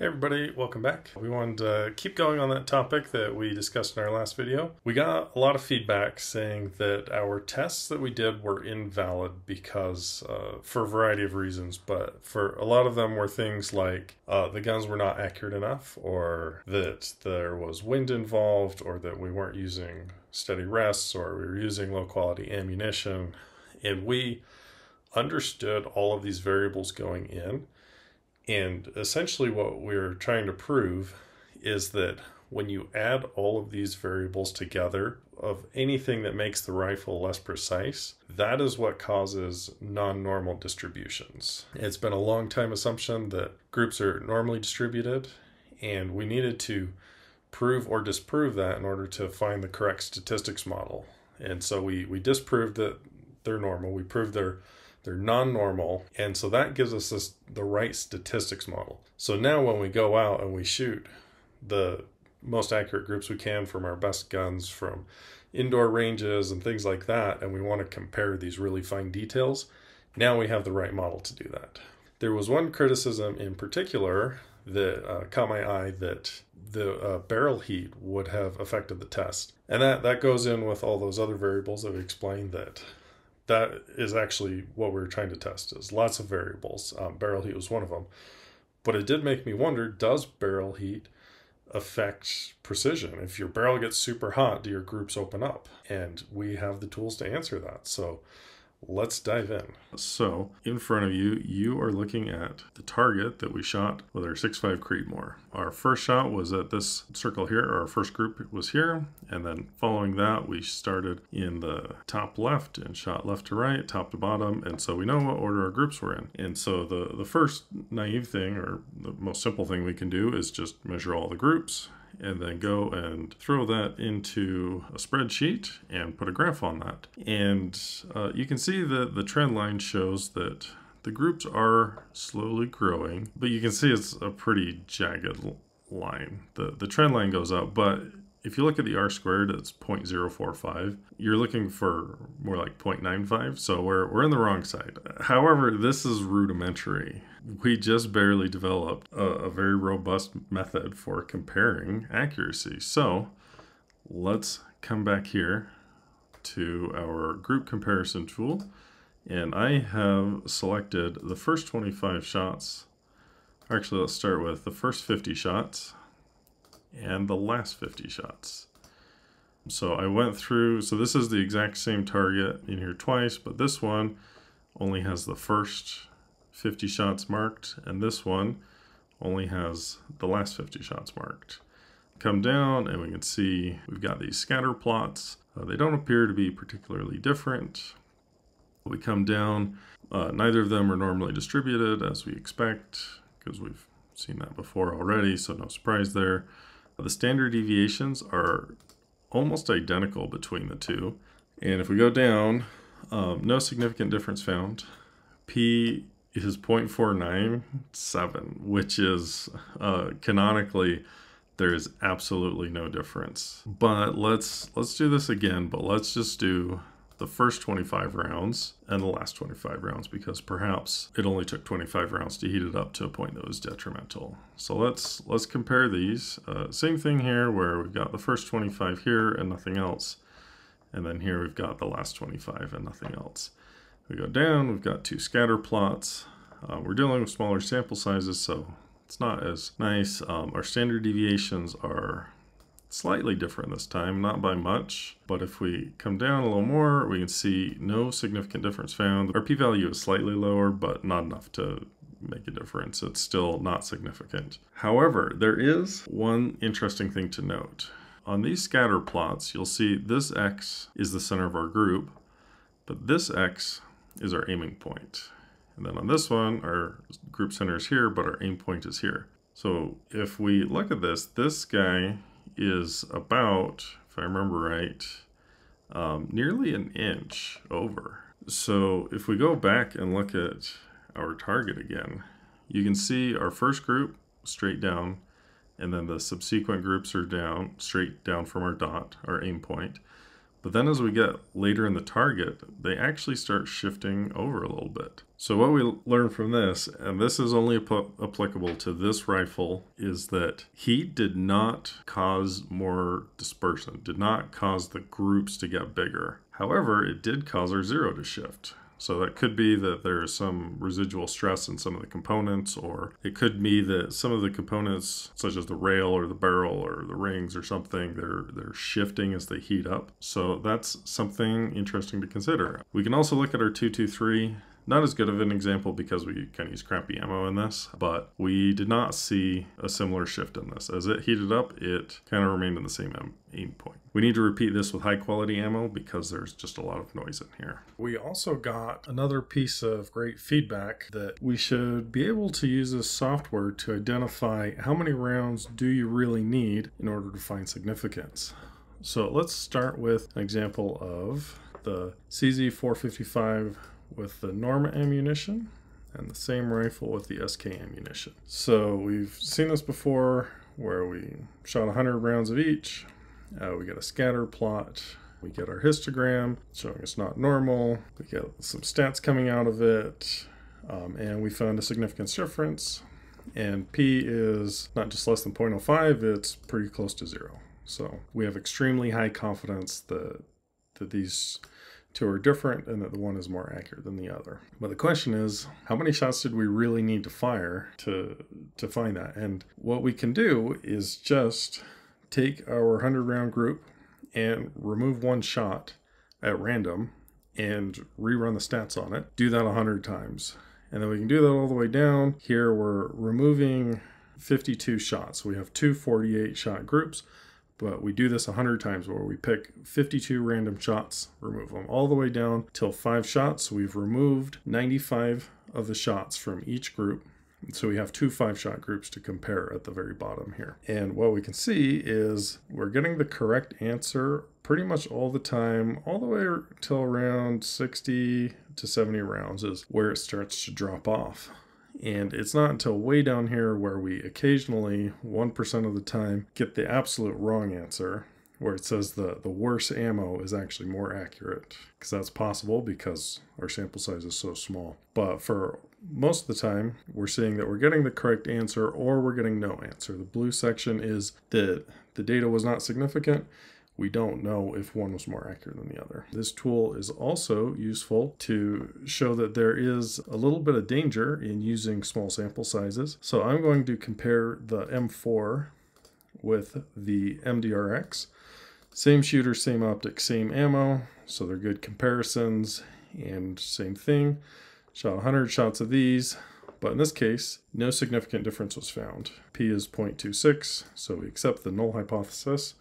Hey everybody, welcome back. We wanted to keep going on that topic that we discussed in our last video. We got a lot of feedback saying that our tests that we did were invalid because, uh, for a variety of reasons, but for a lot of them were things like uh, the guns were not accurate enough, or that there was wind involved, or that we weren't using steady rests, or we were using low quality ammunition. And we understood all of these variables going in and essentially, what we're trying to prove is that when you add all of these variables together of anything that makes the rifle less precise, that is what causes non normal distributions. It's been a long time assumption that groups are normally distributed, and we needed to prove or disprove that in order to find the correct statistics model. And so we, we disproved that they're normal, we proved they're they're non-normal, and so that gives us this, the right statistics model. So now when we go out and we shoot the most accurate groups we can from our best guns from indoor ranges and things like that, and we want to compare these really fine details, now we have the right model to do that. There was one criticism in particular that uh, caught my eye that the uh, barrel heat would have affected the test. And that, that goes in with all those other variables that we explained that that is actually what we are trying to test is lots of variables. Um, barrel heat was one of them. But it did make me wonder, does barrel heat affect precision? If your barrel gets super hot, do your groups open up? And we have the tools to answer that. So Let's dive in. So, in front of you, you are looking at the target that we shot with our 6.5 Creedmoor. Our first shot was at this circle here, our first group was here, and then following that, we started in the top left and shot left to right, top to bottom, and so we know what order our groups were in. And so the, the first naive thing, or the most simple thing we can do is just measure all the groups and then go and throw that into a spreadsheet and put a graph on that. And uh, you can see that the trend line shows that the groups are slowly growing, but you can see it's a pretty jagged line. The, the trend line goes up, but if you look at the R squared, it's 0.045. You're looking for more like 0.95, so we're, we're in the wrong side. However, this is rudimentary. We just barely developed a, a very robust method for comparing accuracy. So let's come back here to our group comparison tool. And I have selected the first 25 shots. Actually, let's start with the first 50 shots and the last 50 shots. So I went through, so this is the exact same target in here twice, but this one only has the first 50 shots marked, and this one only has the last 50 shots marked. Come down and we can see we've got these scatter plots. Uh, they don't appear to be particularly different. We come down, uh, neither of them are normally distributed as we expect because we've seen that before already, so no surprise there. The standard deviations are almost identical between the two. And if we go down, um, no significant difference found. P is 0.497, which is uh, canonically there is absolutely no difference. But let's let's do this again, but let's just do the first 25 rounds and the last 25 rounds because perhaps it only took 25 rounds to heat it up to a point that was detrimental. So let's let's compare these. Uh, same thing here where we've got the first 25 here and nothing else. And then here we've got the last 25 and nothing else. We go down, we've got two scatter plots. Uh, we're dealing with smaller sample sizes, so it's not as nice. Um, our standard deviations are slightly different this time, not by much. But if we come down a little more, we can see no significant difference found. Our p-value is slightly lower, but not enough to make a difference. It's still not significant. However, there is one interesting thing to note. On these scatter plots, you'll see this x is the center of our group, but this x is our aiming point. And then on this one, our group center is here, but our aim point is here. So if we look at this, this guy is about, if I remember right, um, nearly an inch over. So if we go back and look at our target again, you can see our first group straight down, and then the subsequent groups are down, straight down from our dot, our aim point. But then as we get later in the target, they actually start shifting over a little bit. So what we learn from this, and this is only applicable to this rifle, is that heat did not cause more dispersion, did not cause the groups to get bigger. However, it did cause our zero to shift. So that could be that there's some residual stress in some of the components, or it could be that some of the components, such as the rail or the barrel or the rings or something, they're they're shifting as they heat up. So that's something interesting to consider. We can also look at our 223 not as good of an example because we kind of use crappy ammo in this, but we did not see a similar shift in this. As it heated up, it kind of remained in the same aim point. We need to repeat this with high quality ammo because there's just a lot of noise in here. We also got another piece of great feedback that we should be able to use this software to identify how many rounds do you really need in order to find significance. So let's start with an example of the CZ455 with the Norma ammunition and the same rifle with the SK ammunition. So we've seen this before where we shot 100 rounds of each. Uh, we get a scatter plot. We get our histogram showing it's not normal. We get some stats coming out of it. Um, and we found a significance difference. And P is not just less than 0.05, it's pretty close to zero. So we have extremely high confidence that, that these two are different and that the one is more accurate than the other. But the question is, how many shots did we really need to fire to to find that? And what we can do is just take our 100 round group and remove one shot at random and rerun the stats on it. Do that 100 times. And then we can do that all the way down. Here we're removing 52 shots. We have two 48 shot groups but we do this 100 times where we pick 52 random shots, remove them all the way down till five shots. We've removed 95 of the shots from each group. So we have two five shot groups to compare at the very bottom here. And what we can see is we're getting the correct answer pretty much all the time, all the way till around 60 to 70 rounds is where it starts to drop off. And it's not until way down here where we occasionally, 1% of the time, get the absolute wrong answer, where it says the, the worse ammo is actually more accurate. Because that's possible because our sample size is so small. But for most of the time, we're seeing that we're getting the correct answer or we're getting no answer. The blue section is that the data was not significant we don't know if one was more accurate than the other. This tool is also useful to show that there is a little bit of danger in using small sample sizes. So I'm going to compare the M4 with the MDRX. Same shooter, same optic, same ammo, so they're good comparisons. And same thing, shot 100 shots of these, but in this case, no significant difference was found. P is 0.26, so we accept the null hypothesis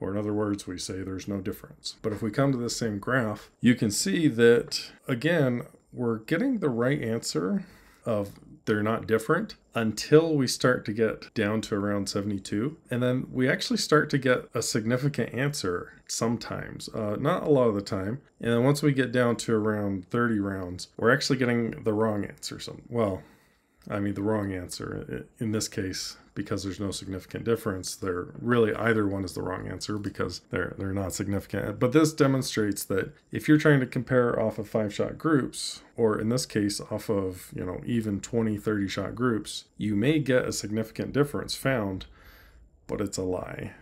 or in other words, we say there's no difference. But if we come to the same graph, you can see that, again, we're getting the right answer of they're not different until we start to get down to around 72. And then we actually start to get a significant answer sometimes, uh, not a lot of the time. And then once we get down to around 30 rounds, we're actually getting the wrong answer. Some, well, I mean, the wrong answer in this case because there's no significant difference. They're really either one is the wrong answer because they're they're not significant. But this demonstrates that if you're trying to compare off of five shot groups, or in this case off of, you know, even 20, 30 shot groups, you may get a significant difference found, but it's a lie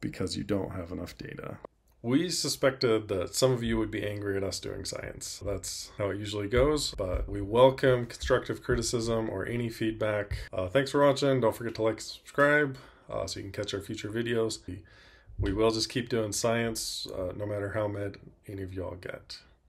because you don't have enough data. We suspected that some of you would be angry at us doing science. That's how it usually goes, but we welcome constructive criticism or any feedback. Uh, thanks for watching. Don't forget to like and subscribe uh, so you can catch our future videos. We will just keep doing science uh, no matter how mad any of y'all get.